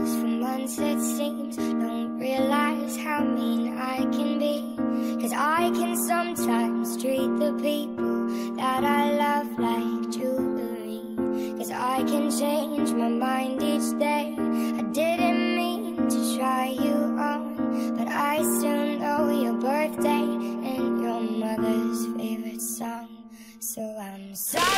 once it seems. Don't realize how mean I can be. Cause I can sometimes treat the people that I love like jewelry. Cause I can change my mind each day. I didn't mean to try you on But I still know your birthday and your mother's favorite song. So I'm sorry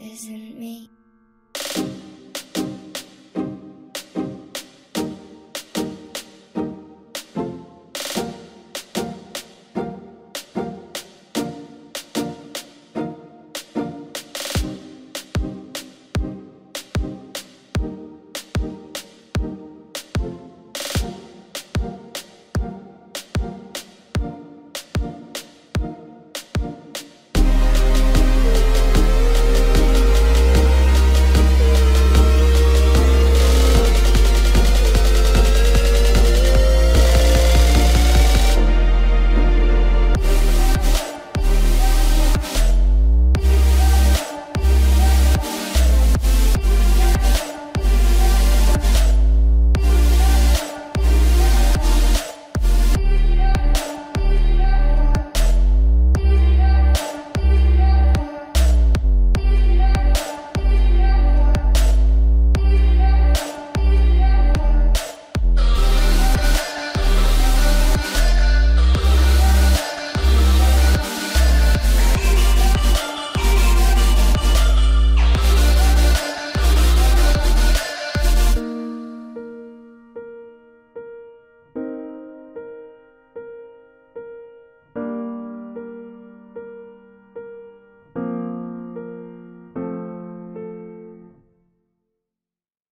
isn't me.